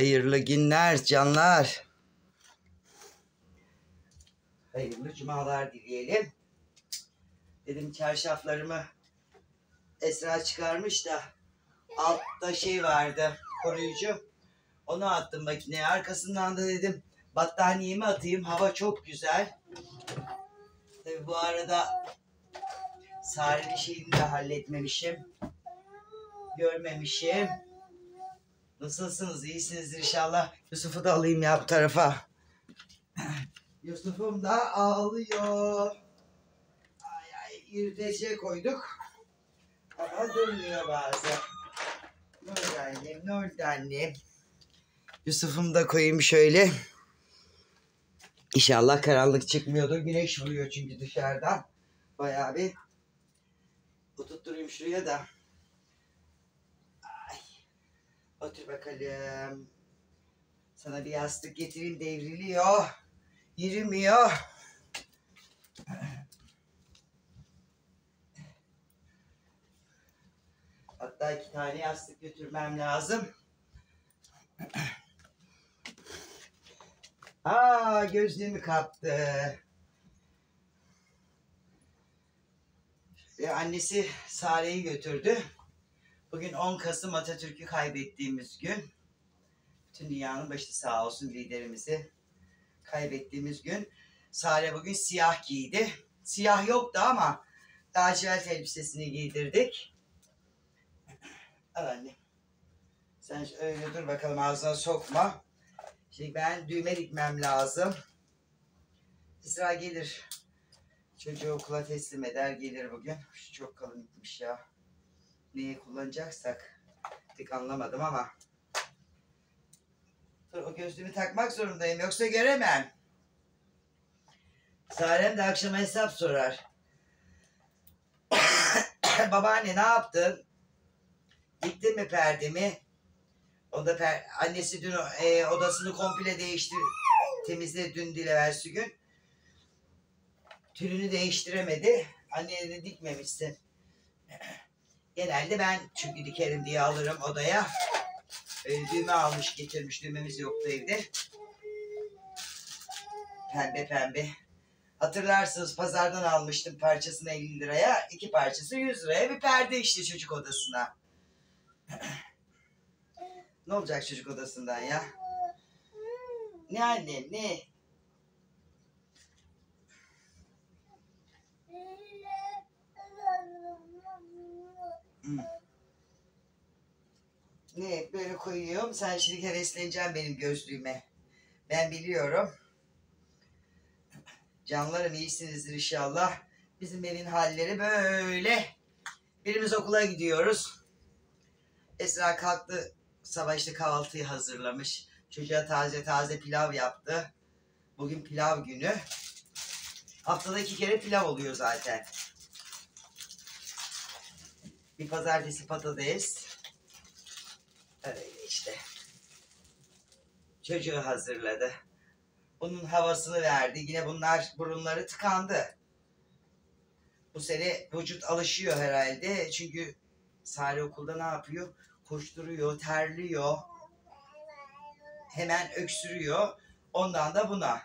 Hayırlı günler canlar. Hayırlı cumalar dileyelim. Dedim çarşaflarımı Esra çıkarmış da altta şey vardı koruyucu. Onu attım makineye. Arkasından da dedim battaniyemi atayım. Hava çok güzel. Tabii bu arada Sare'nin şeyini de halletmemişim. Görmemişim. Nasılsınız? İyisinizdir inşallah. Yusuf'u da alayım ya bu tarafa. Yusuf'um da ağlıyor. Ay ay yürüteciye koyduk. Ama durmuyor bazen. Nur annem, Nur annem. Yusuf'umu da koyayım şöyle. İnşallah karanlık çıkmıyordur. Güneş vuruyor çünkü dışarıdan. Bayağı bir oturtturayım şuraya da. Ay. Otur bakalım. Sana bir yastık getireyim devriliyor. Yürümüyor. Hatta iki tane yastık götürmem lazım. Aa gözlüğümü kaptı. Ve annesi Sare'yi götürdü. Bugün 10 Kasım Atatürk'ü kaybettiğimiz gün. Bütün dünyanın başı sağ olsun liderimizi kaybettiğimiz gün. Sare bugün siyah giydi. Siyah yoktu ama lacivert elbisesini giydirdik. Al anne. Sen öyle dur bakalım ağzına sokma. Şimdi ben düğme dikmem lazım. İsra gelir. Çocuğu okula teslim eder gelir bugün. Şu çok kalın gitmiş ya. Neyi kullanacaksak pek anlamadım ama. Dur o gözlüğümü takmak zorundayım yoksa göremem. Sarem de akşama hesap sorar. Babaanne ne yaptın? Diktin mi perdemi? O da per annesi dün e, odasını komple değiştir temizledi dün dileversi gün. Tülünü değiştiremedi. Anneye de dikmemişsin. Genelde ben çünkü dikerim diye alırım odaya. Öyle düğme almış getirmiş. Düğmemiz yoktu evde. Pembe pembe. Hatırlarsınız pazardan almıştım parçasını 50 liraya. iki parçası 100 liraya bir perde işte çocuk odasına. ne olacak çocuk odasından ya? Ne annem ne? Hı. Ne böyle koyuyorum. Sen şimdi hevesleneceksin benim gözlüğüme. Ben biliyorum. Canlarım iyisinizdir inşallah. Bizim evin halleri böyle. Birimiz okula gidiyoruz. Esra kalktı sabah işte kahvaltıyı hazırlamış. Çocuğa taze taze pilav yaptı. Bugün pilav günü. Haftada iki kere pilav oluyor zaten. Bir pazartesi patates. Öyle işte. Çocuğu hazırladı. Bunun havasını verdi. Yine bunlar burunları tıkandı. Bu sene vücut alışıyor herhalde. Çünkü Sare okulda ne yapıyor? Koşturuyor, terliyor. Hemen öksürüyor. Ondan da buna.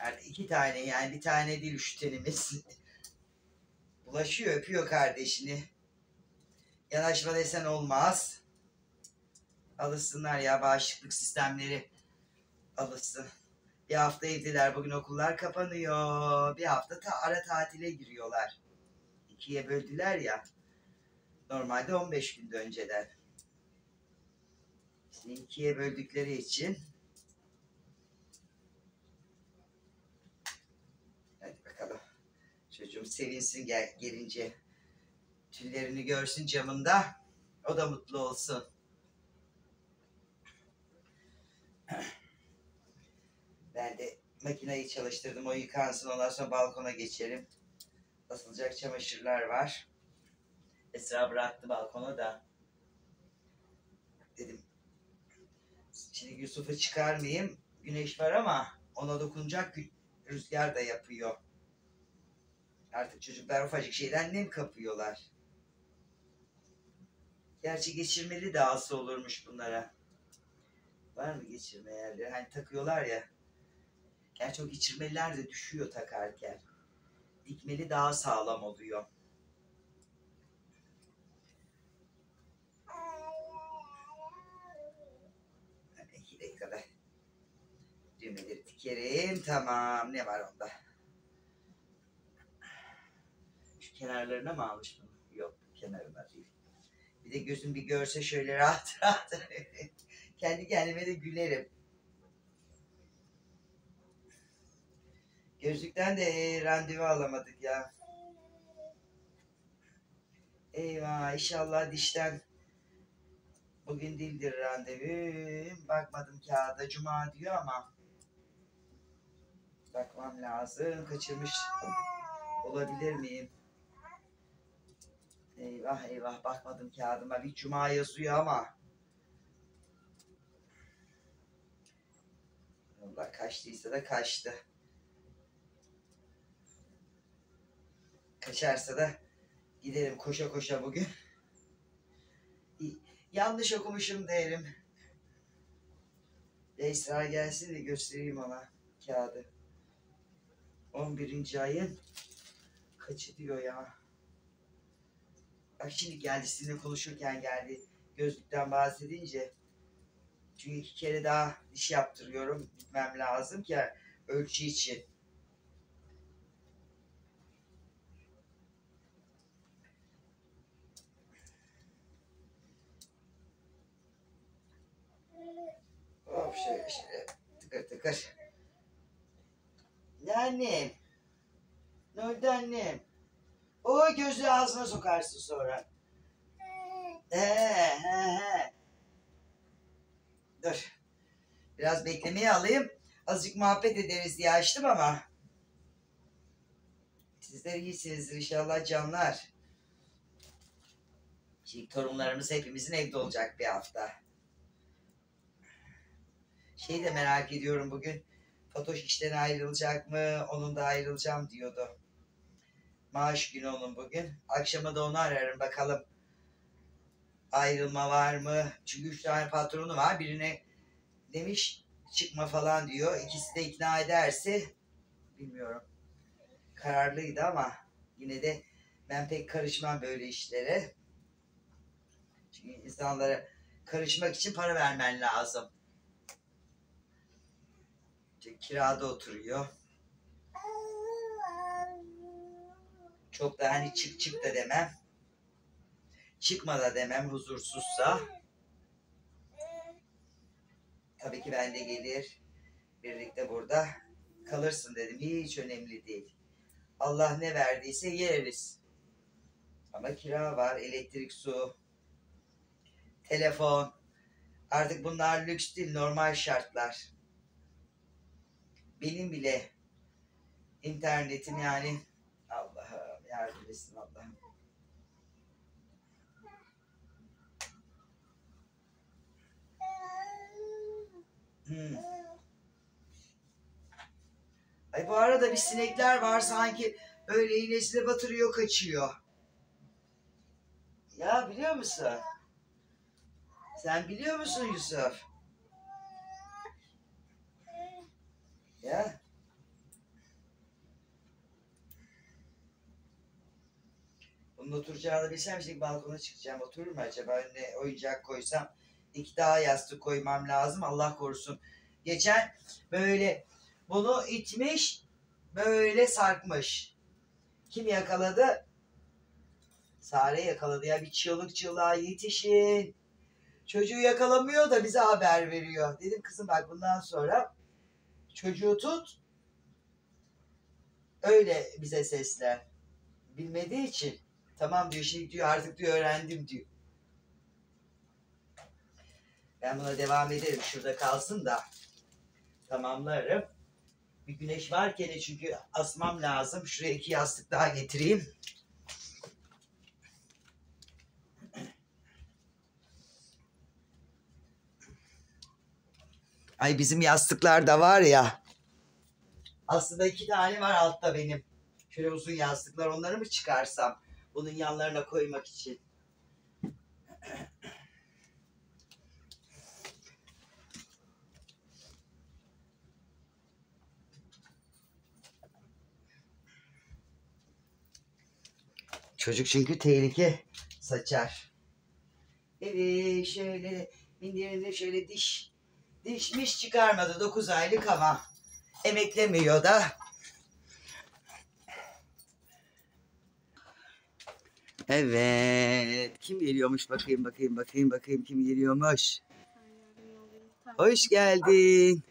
Yani iki tane yani bir tane değil üç tenimiz. Bulaşıyor, öpüyor kardeşini. Yanaşma desen olmaz. Alışsınlar ya bağışıklık sistemleri alışsın. Bir hafta evdeler. Bugün okullar kapanıyor. Bir hafta ta ara tatile giriyorlar. İkiye böldüler ya. Normalde 15 günde önceden. Şimdi ikiye böldükleri için Hadi bakalım. Çocuğum sevinsin gel, gelince. Tüllerini görsün camında. O da mutlu olsun. Ben de makineyi çalıştırdım. O yıkansın. Ondan sonra balkona geçelim. Asılacak çamaşırlar var. Esra bıraktı balkona da. Dedim. Şimdi Yusuf'u çıkarmayayım. Güneş var ama ona dokunacak rüzgar da yapıyor. Artık çocuklar ufacık şeyden nem kapıyorlar. Gerçi geçirmeli dağısı olurmuş bunlara. Var mı geçirme yerleri? Hani takıyorlar ya. Gerçi o geçirmeliler de düşüyor takarken. Dikmeli daha sağlam oluyor. Hemen iki dakikada düğmeleri dikerim. Tamam. Ne var onda? Şu kenarlarına mı almış bunu? Yok. Kenarına değil. Bir de gözüm bir görse şöyle rahat rahat. Kendi kendime de gülerim. Gözlükten de randevu alamadık ya. Eyvah inşallah dişten bugün değildir randevu. Bakmadım kağıda cuma diyor ama bakmam lazım. Kaçırmış olabilir miyim? Eyvah eyvah bakmadım kağıdıma. Bir cuma yazıyor ama. Allah kaçtıysa da kaçtı. Kaçarsa da giderim koşa koşa bugün. Yanlış okumuşum derim. Esra gelsin de göstereyim ona kağıdı. 11. ayın kaçı diyor ya. Bak şimdi geldi sizinle konuşurken geldi. Gözlükten bahsedince. Çünkü iki kere daha diş yaptırıyorum. Gitmem lazım ki ölçü için. Hop şöyle şöyle tıkır tıkır. Ne annem? Ne oldu annem? O gözü ağzına sokarsın sonra. He he he. Dur. Biraz beklemeye alayım. Azıcık muhabbet ederiz diye açtım ama. Sizler iyisinizdir inşallah canlar. Şimdi torunlarımız hepimizin evde olacak bir hafta. Şeyi de merak ediyorum bugün. Fatoş işten ayrılacak mı? Onun da ayrılacağım diyordu. Maaş günü onun bugün. Akşama da onu ararım bakalım. Ayrılma var mı? Çünkü üç tane patronu var. Birine demiş çıkma falan diyor. İkisi de ikna ederse bilmiyorum. Kararlıydı ama yine de ben pek karışmam böyle işlere. Çünkü insanlara karışmak için para vermen lazım. İşte kirada oturuyor. Çok da hani çık çık da demem. Çıkma da demem huzursuzsa. Tabii ki ben de gelir. Birlikte burada kalırsın dedim. Hiç önemli değil. Allah ne verdiyse yeriz. Ama kira var, elektrik, su, telefon. Artık bunlar lüks değil, normal şartlar. Benim bile internetim yani yardım etsin Allah'ım. Hmm. Ay bu arada bir sinekler var sanki böyle iğnesine batırıyor kaçıyor. Ya biliyor musun? Sen biliyor musun Yusuf? Ya. Bunun oturacağını bilsem şimdi balkona çıkacağım. Oturur mu acaba? Önüne oyuncak koysam. iki daha yastık koymam lazım. Allah korusun. Geçen böyle bunu itmiş, böyle sarkmış. Kim yakaladı? Sare yakaladı ya bir çığlık çığlığa yetişin. Çocuğu yakalamıyor da bize haber veriyor. Dedim kızım bak bundan sonra çocuğu tut. Öyle bize sesler. Bilmediği için tamam diyor şimdi diyor artık diyor öğrendim diyor. Ben buna devam ederim. Şurada kalsın da tamamlarım. Bir güneş varken çünkü asmam lazım. Şuraya iki yastık daha getireyim. Ay bizim yastıklar da var ya. Aslında iki tane var altta benim. Şöyle uzun yastıklar onları mı çıkarsam? Bunun yanlarına koymak için. Çocuk çünkü tehlike saçar. Evet şöyle mindirinde şöyle diş dişmiş çıkarmadı 9 aylık ama emeklemiyor da Evet. Kim geliyormuş bakayım bakayım bakayım bakayım kim geliyormuş. Hoş geldin.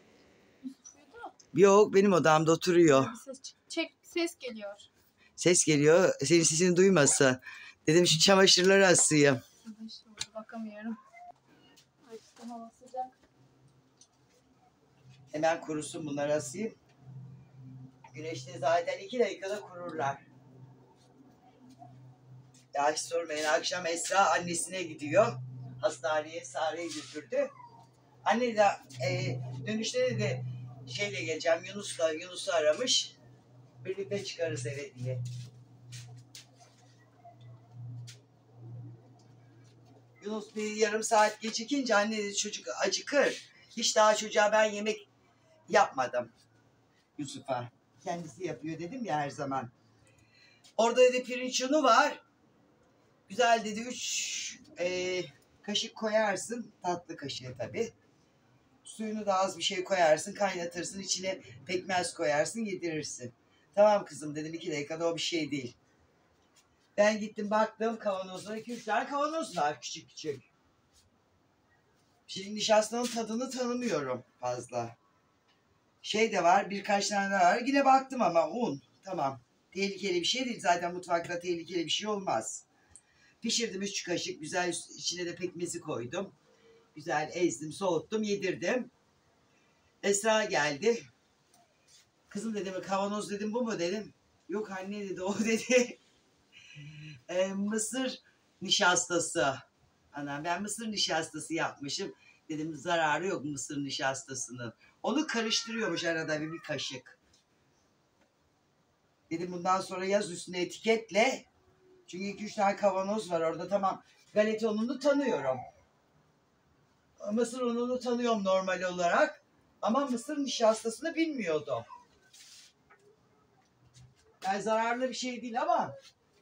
Yok benim odamda oturuyor. Ses, çek, ses geliyor. Ses geliyor. Senin sesini duymasın. Dedim şu çamaşırları asayım. Bakamıyorum. Hava sıcak. Hemen kurusun bunları asayım. Güneşte zaten iki dakikada kururlar. Ya hiç sormayın. Akşam Esra annesine gidiyor. Hastaneye Sare'yi götürdü. Anne de e, dönüşte de şeyle geleceğim Yunus'la Yunus'u aramış. Birlikte çıkarız eve diye. Yunus bir yarım saat gecikince anne dedi çocuk acıkır. Hiç daha çocuğa ben yemek yapmadım. Yusuf'a. Kendisi yapıyor dedim ya her zaman. Orada dedi pirinç unu var. Güzel dedi üç e, kaşık koyarsın. Tatlı kaşığı tabii. Suyunu da az bir şey koyarsın. Kaynatırsın. içine pekmez koyarsın. Yedirirsin. Tamam kızım dedim. iki dakikada o bir şey değil. Ben gittim baktım kavanozlara. iki üç tane kavanoz var küçük küçük. Şimdi nişastanın tadını tanımıyorum fazla. Şey de var birkaç tane daha var. Yine baktım ama un. Tamam. Tehlikeli bir şey değil. Zaten mutfakta tehlikeli bir şey olmaz. Pişirdim üç kaşık. Güzel içine de pekmezi koydum. Güzel ezdim, soğuttum, yedirdim. Esra geldi. Kızım dedim kavanoz dedim bu mu dedim. Yok anne dedi o dedi. E, mısır nişastası. Anam ben mısır nişastası yapmışım. Dedim zararı yok mısır nişastasının. Onu karıştırıyormuş arada bir, bir kaşık. Dedim bundan sonra yaz üstüne etiketle. Çünkü iki üç tane kavanoz var orada tamam. Galeta ununu tanıyorum. Mısır ununu tanıyorum normal olarak. Ama mısır nişastasını bilmiyordum. Yani zararlı bir şey değil ama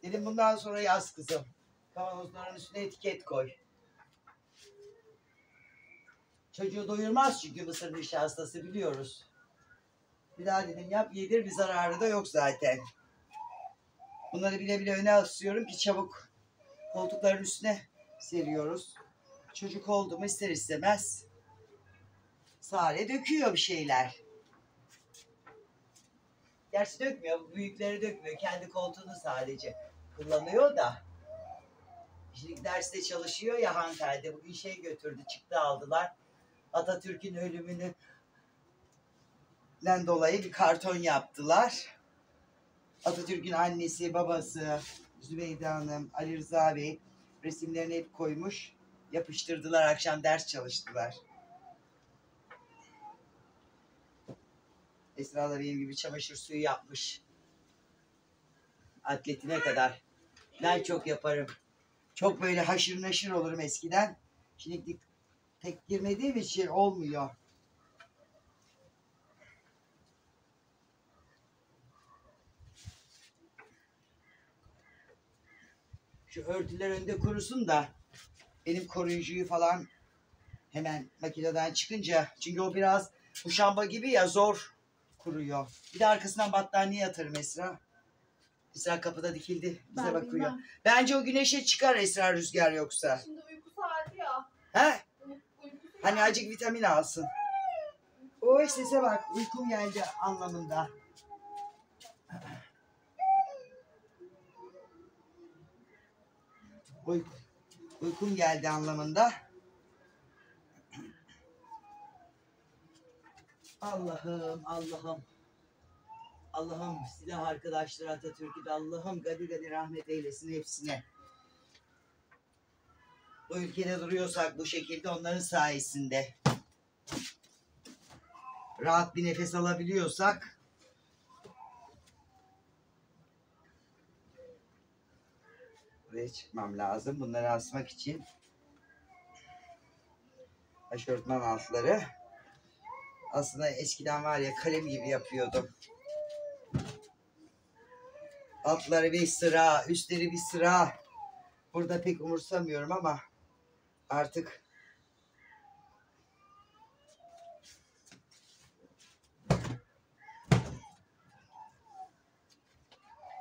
dedim bundan sonra yaz kızım. Kavanozların üstüne etiket koy. Çocuğu doyurmaz çünkü mısır nişastası biliyoruz. Bir daha dedim yap yedir bir zararı da yok zaten. Bunları bile bile öne asıyorum ki çabuk koltukların üstüne seriyoruz. Çocuk oldu mu ister istemez Sare döküyor bir şeyler. Gerçi dökmüyor, büyükleri dökmüyor. Kendi koltuğunu sadece kullanıyor da. Şimdi derste çalışıyor ya Hantel'de. Bugün şey götürdü, çıktı aldılar. Atatürk'ün ölümünü dolayı bir karton yaptılar. Atatürk'ün annesi, babası, Zübeyde Hanım, Ali Rıza Bey resimlerini hep koymuş. Yapıştırdılar, akşam ders çalıştılar. Esra da benim gibi çamaşır suyu yapmış. Atletine kadar. Ben çok yaparım. Çok böyle haşır neşir olurum eskiden. Şimdi pek girmediğim için olmuyor. Şu örtüler önde kurusun da benim koruyucuyu falan hemen makineden çıkınca çünkü o biraz muşamba gibi ya zor kuruyor. Bir de arkasından battaniye atarım Esra. Esra kapıda dikildi. Bize Ben bakıyor. bilmem. Bence o güneşe çıkar Esra rüzgar yoksa. Şimdi uyku saati ya. He? Hani acık vitamin alsın. Oy sese bak. Uykum geldi anlamında. Uyku, uykum geldi anlamında. Allah'ım, Allah'ım. Allah'ım silah arkadaşlar Atatürk'ü de Allah'ım gadi gadi rahmet eylesin hepsine. Bu ülkede duruyorsak bu şekilde onların sayesinde. Rahat bir nefes alabiliyorsak buraya çıkmam lazım. Bunları asmak için aşörtman altları. Aslında eskiden var ya kalem gibi yapıyordum. Altları bir sıra, üstleri bir sıra. Burada pek umursamıyorum ama artık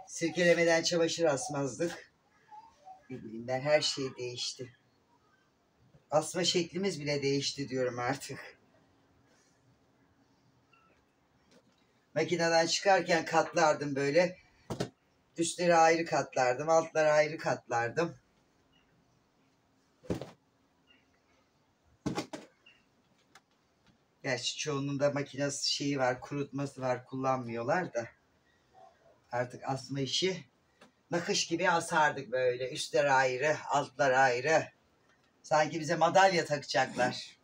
sirkelemeden çamaşır asmazdık. Ne bileyim ben her şey değişti. Asma şeklimiz bile değişti diyorum artık. Makineden çıkarken katlardım böyle. Üstleri ayrı katlardım, altları ayrı katlardım. Gerçi çoğunun da makinesi şeyi var, kurutması var, kullanmıyorlar da. Artık asma işi nakış gibi asardık böyle. Üstler ayrı, altlar ayrı. Sanki bize madalya takacaklar.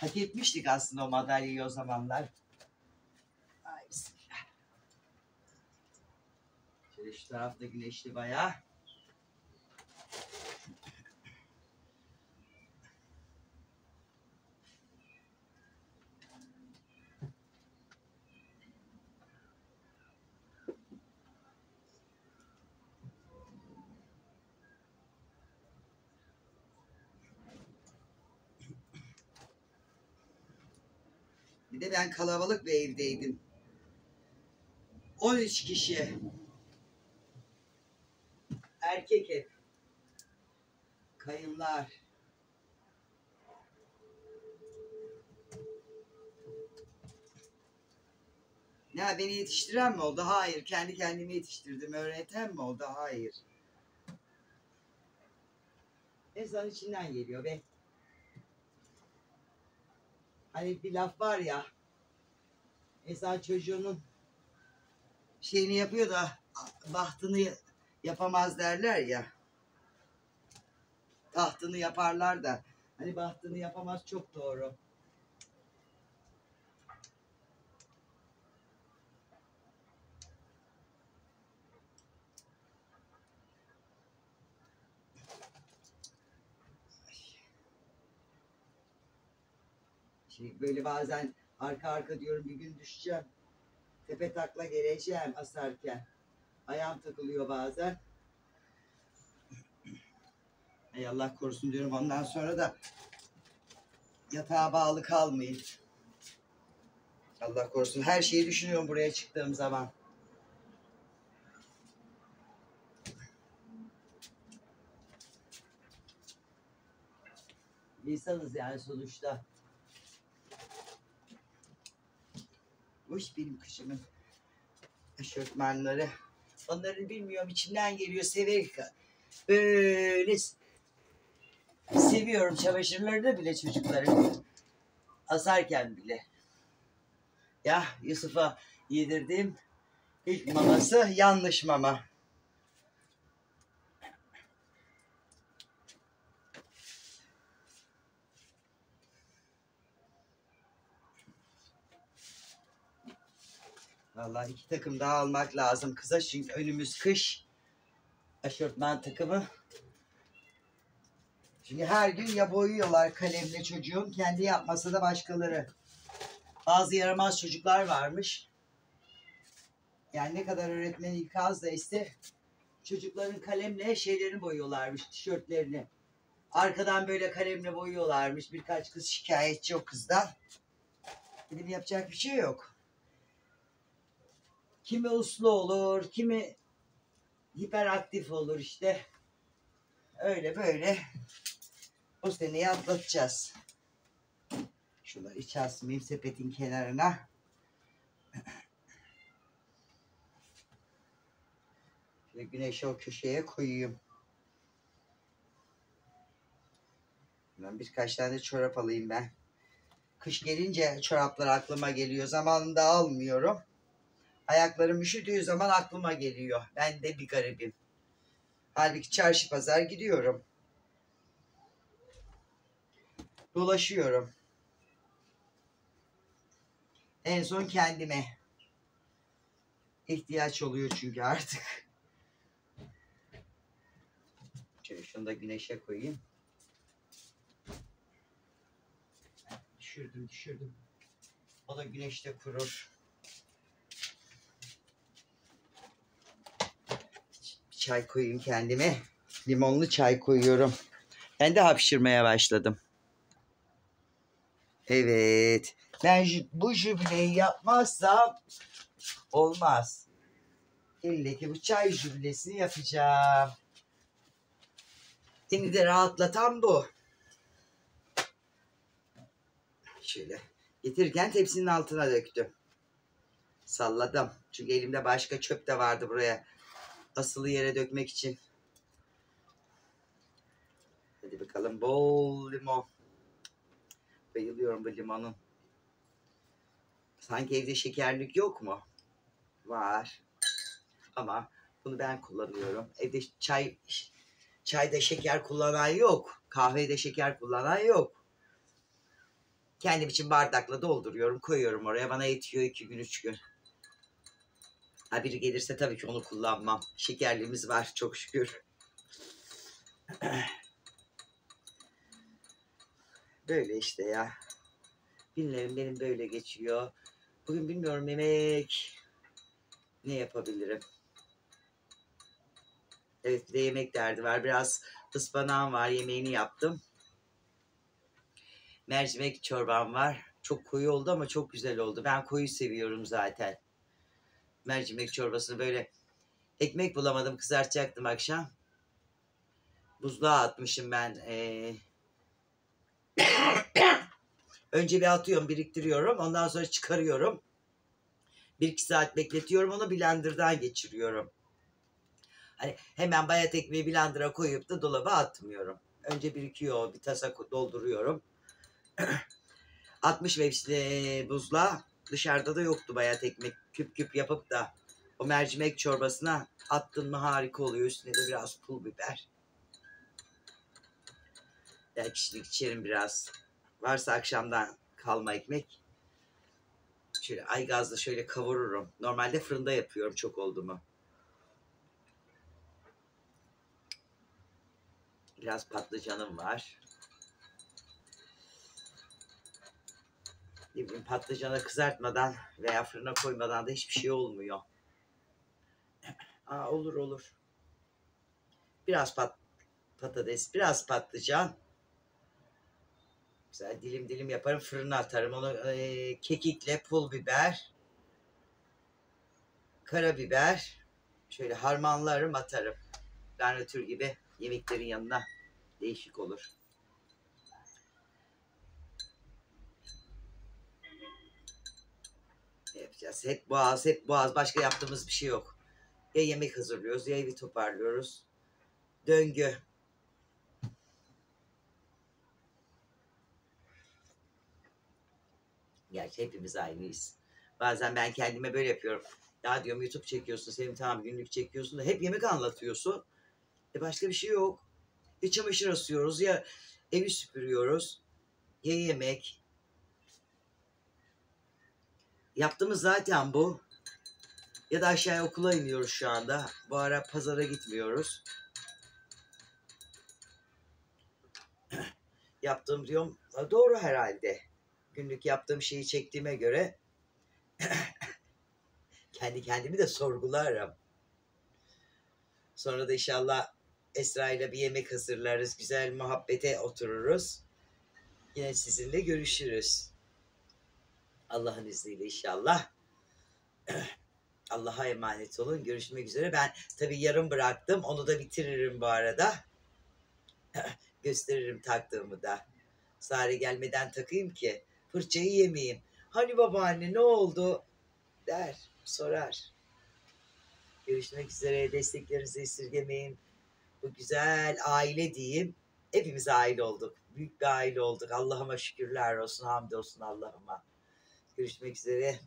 Hak etmiştik aslında o madalyayı o zamanlar. Ay bismillah. Şöyle şu tarafta güneşli bayağı. Ben kalabalık bir evdeydim. 13 kişi. Erkek hep. Kayınlar. Ya beni yetiştiren mi oldu? Hayır. Kendi kendimi yetiştirdim. Öğreten mi oldu? Hayır. İnsan içinden geliyor be. Hani bir laf var ya. İnsan çocuğunun şeyini yapıyor da bahtını yapamaz derler ya. Tahtını yaparlar da. Hani bahtını yapamaz çok doğru. Şey böyle bazen arka arka diyorum bir gün düşeceğim. Tepe takla geleceğim asarken. Ayağım takılıyor bazen. Ey Allah korusun diyorum ondan sonra da yatağa bağlı kalmayayım. Allah korusun. Her şeyi düşünüyorum buraya çıktığım zaman. İnsanız yani sonuçta. Hoş benim kışımın eşofmanları. Onları bilmiyorum içimden geliyor severek. Böyle seviyorum çamaşırlarını bile çocukların. Asarken bile. Ya Yusuf'a yedirdiğim ilk maması yanlış mama. Vallahi iki takım daha almak lazım kıza çünkü önümüz kış. Aşortman takımı. Çünkü her gün ya boyuyorlar kalemle çocuğun kendi yapmasa da başkaları. Bazı yaramaz çocuklar varmış. Yani ne kadar öğretmen ikaz da ise çocukların kalemle şeylerini boyuyorlarmış tişörtlerini. Arkadan böyle kalemle boyuyorlarmış. Birkaç kız şikayetçi o kızdan. Dedim yapacak bir şey yok. Kimi uslu olur, kimi hiperaktif olur işte. Öyle böyle bu seneyi atlatacağız. Şunları iç asmayayım sepetin kenarına. Şöyle güneşi o köşeye koyayım. Ben birkaç tane çorap alayım ben. Kış gelince çoraplar aklıma geliyor. Zamanında almıyorum. Ayaklarım üşüdüğü zaman aklıma geliyor. Ben de bir garibim. Halbuki çarşı pazar gidiyorum. Dolaşıyorum. En son kendime. ihtiyaç oluyor çünkü artık. Şöyle şunu da güneşe koyayım. Düşürdüm düşürdüm. O da güneşte kurur. Çay koyayım kendime. Limonlu çay koyuyorum. Ben de hapşırmaya başladım. Evet. Ben bu jübileyi yapmazsam olmaz. İlle bu çay jübilesini yapacağım. Beni de rahatlatan bu. Şöyle getirirken tepsinin altına döktüm. Salladım. Çünkü elimde başka çöp de vardı buraya. Asılı yere dökmek için. Hadi bakalım bol limon. Bayılıyorum bu limonun. Sanki evde şekerlik yok mu? Var. Ama bunu ben kullanıyorum. Evde çay çayda şeker kullanan yok. Kahvede şeker kullanan yok. Kendim için bardakla dolduruyorum, koyuyorum oraya. Bana yetiyor iki gün, üç gün. Ha biri gelirse tabii ki onu kullanmam. Şekerliğimiz var çok şükür. Böyle işte ya. Günlerim benim böyle geçiyor. Bugün bilmiyorum yemek ne yapabilirim. Evet bir de yemek derdi var. Biraz ıspanağım var. Yemeğini yaptım. Mercimek çorbam var. Çok koyu oldu ama çok güzel oldu. Ben koyu seviyorum zaten. Mercimek çorbasını böyle ekmek bulamadım kızartacaktım akşam. Buzluğa atmışım ben. Ee... Önce bir atıyorum, biriktiriyorum. Ondan sonra çıkarıyorum. Bir iki saat bekletiyorum. Onu blenderdan geçiriyorum. Hani hemen bayat ekmeği blender'a koyup da dolaba atmıyorum. Önce birikiyor, bir tasa dolduruyorum. 60 vepsli buzla dışarıda da yoktu bayat ekmek. Küp küp yapıp da o mercimek çorbasına attın mı harika oluyor. Üstüne de biraz pul biber. Belki kişilik içerim biraz. Varsa akşamdan kalma ekmek. Şöyle ay gazla şöyle kavururum. Normalde fırında yapıyorum çok oldu mu. Biraz patlıcanım var. Ne bileyim patlıcanı kızartmadan veya fırına koymadan da hiçbir şey olmuyor. Aa, olur olur. Biraz pat patates, biraz patlıcan. Güzel dilim dilim yaparım fırına atarım. Onu e, kekikle pul biber, karabiber şöyle harmanlarım atarım. Garnitür gibi yemeklerin yanına değişik olur. Ne yapacağız? Hep boğaz, hep boğaz. Başka yaptığımız bir şey yok. Ya yemek hazırlıyoruz ya evi toparlıyoruz. Döngü. Gerçi hepimiz aynıyız. Bazen ben kendime böyle yapıyorum. Ya diyorum YouTube çekiyorsun, senin tamam günlük çekiyorsun da hep yemek anlatıyorsun. E başka bir şey yok. Ya çamaşır asıyoruz ya evi süpürüyoruz. Ya yemek. Yaptığımız zaten bu. Ya da aşağıya okula iniyoruz şu anda. Bu ara pazara gitmiyoruz. Yaptığım diyorum doğru herhalde. Günlük yaptığım şeyi çektiğime göre kendi kendimi de sorgularım. Sonra da inşallah Esra ile bir yemek hazırlarız. Güzel muhabbete otururuz. Yine sizinle görüşürüz. Allah'ın izniyle inşallah. Allah'a emanet olun. Görüşmek üzere. Ben tabii yarım bıraktım. Onu da bitiririm bu arada. Gösteririm taktığımı da. Sare gelmeden takayım ki fırçayı yemeyeyim. Hani babaanne ne oldu? Der, sorar. Görüşmek üzere. Desteklerinizi esirgemeyin. Bu güzel aile diyeyim. Hepimiz aile olduk. Büyük bir aile olduk. Allah'ıma şükürler olsun. Hamdolsun Allah'ıma. Görüşmek üzere.